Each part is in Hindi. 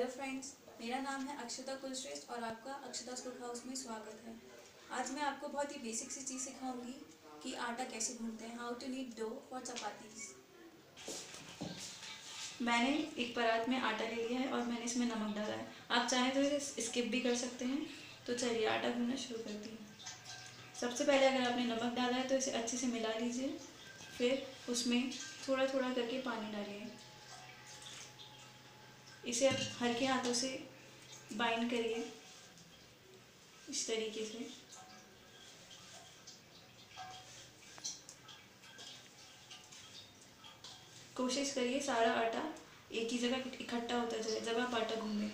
हेलो फ्रेंड्स मेरा नाम है अक्षता कुलश्रेष्ठ और आपका अक्षता कुक हाउस में स्वागत है। आज मैं आपको बहुत ही बेसिक सी चीज़ सिखाऊँगी कि आटा कैसे भूनते हैं how to knead dough for chapatis मैंने एक परात में आटा ले लिया है और मैंने इसमें नमक डाला है। आप चाहें तो इसे स्किप भी कर सकते हैं। तो चलिए आटा भूनना शुरू करती हूँ। सबसे पहले अगर आपने नमक डाला है तो इसे अच्छे से मिला लीजिए। फिर उसमें थोड़ा थोड़ा करके पानी डालिए। इसे आप हल्के हाथों से बाइंड करिए। इस तरीके से। कोशिश करिए सारा आटा एक ही जगह इकट्ठा होता जाए जब आप आटा घूमें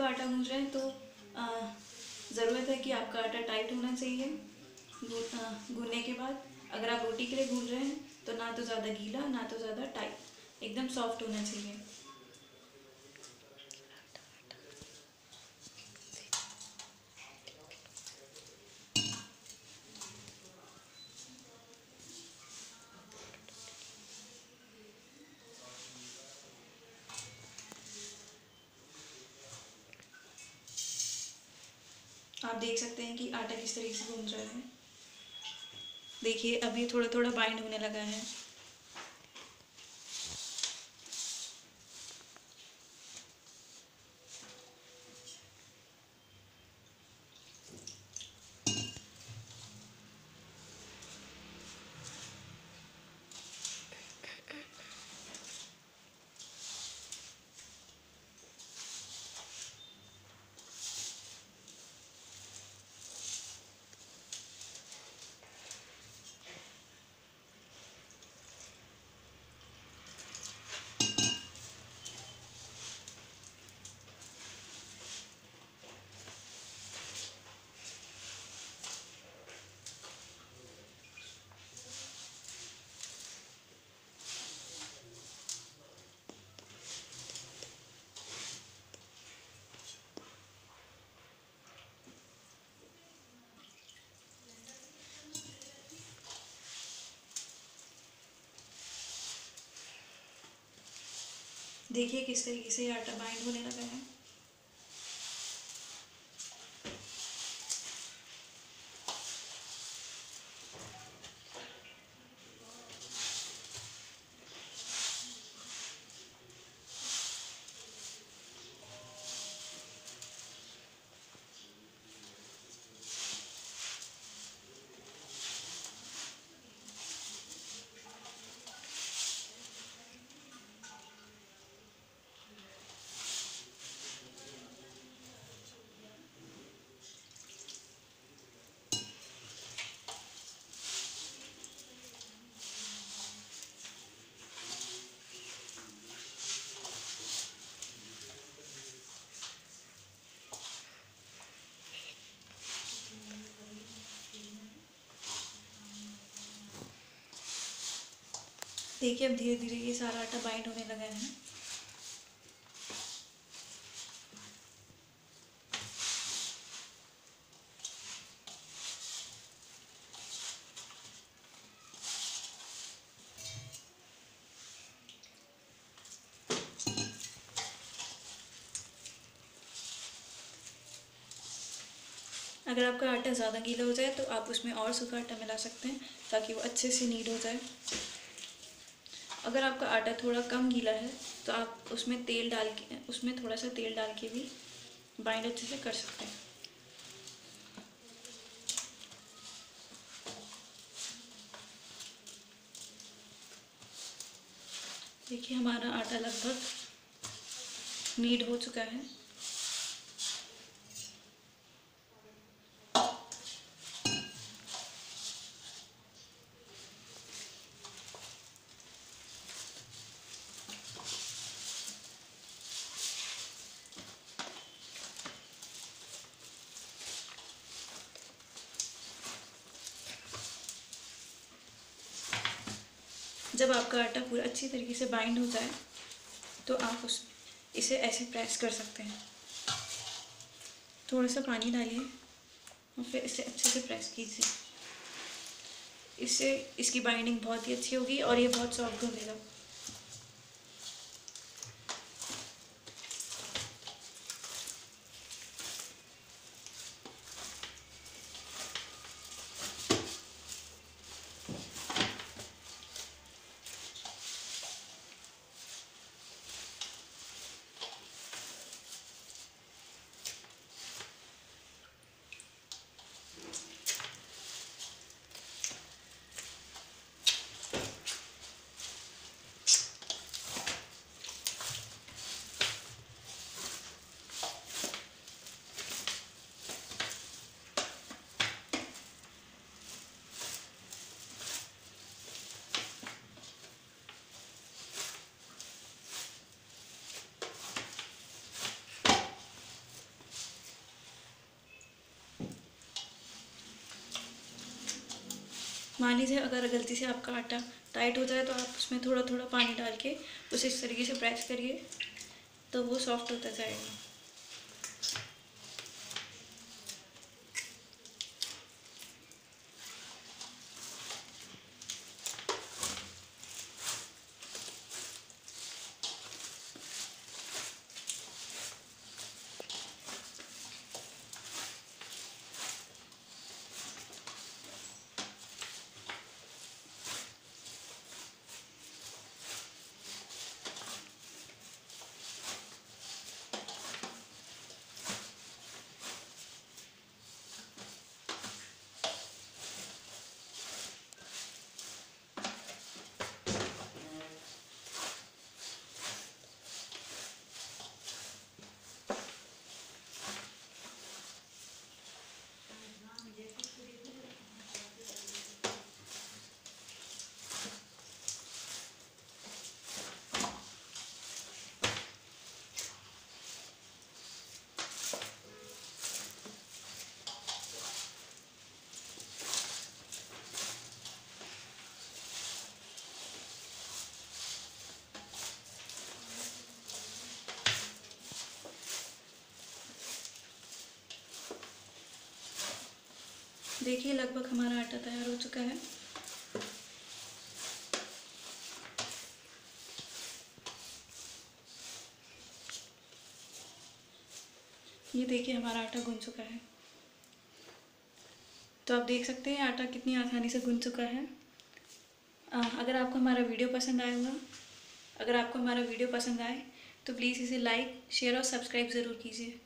का आटा गूंज रहे हैं तो ज़रूरत है कि आपका आटा टाइट होना चाहिए। गूंदने के बाद, अगर आप रोटी के लिए गूंज रहे हैं तो ना तो ज़्यादा गीला, ना तो ज़्यादा टाइट एकदम सॉफ्ट होना चाहिए। आप देख सकते हैं कि आटा किस तरीके से गूंज रहा है। देखिए, अभी थोड़ा थोड़ा बाइंड होने लगा है। देखिए किस तरीके से आटा बाइंड होने लगा है। देखिए, अब धीरे धीरे ये सारा आटा बाइंड होने लगा है। अगर आपका आटा ज़्यादा गीला हो जाए तो आप उसमें और सूखा आटा मिला सकते हैं, ताकि वो अच्छे से नीड हो जाए। अगर आपका आटा थोड़ा कम गीला है तो आप उसमें तेल डाल के, उसमें थोड़ा सा तेल डाल के भी बाइंड अच्छे से कर सकते हैं। देखिए, हमारा आटा लगभग नीड हो चुका है। जब आपका आटा पूरा अच्छी तरीके से बाइंड हो जाए तो आप उस, इसे ऐसे प्रेस कर सकते हैं। थोड़ा सा पानी डालिए और फिर इसे अच्छे से प्रेस कीजिए। इससे, इसकी बाइंडिंग बहुत ही अच्छी होगी और ये बहुत सॉफ्ट होगा मान लीजिए अगर गलती से आपका आटा टाइट हो जाए तो आप उसमें थोड़ा थोड़ा पानी डाल के उसे इस तरीके से प्रेस करिए तो वो सॉफ्ट होता जाएगा। देखिए लगभग हमारा आटा तैयार हो चुका है। ये देखिए हमारा आटा गुन चुका है। तो आप देख सकते हैं आटा कितनी आसानी से गुन चुका है। आ, अगर आपको हमारा वीडियो पसंद आएगा अगर आपको हमारा वीडियो पसंद आए तो प्लीज़ इसे लाइक शेयर और सब्सक्राइब ज़रूर कीजिए।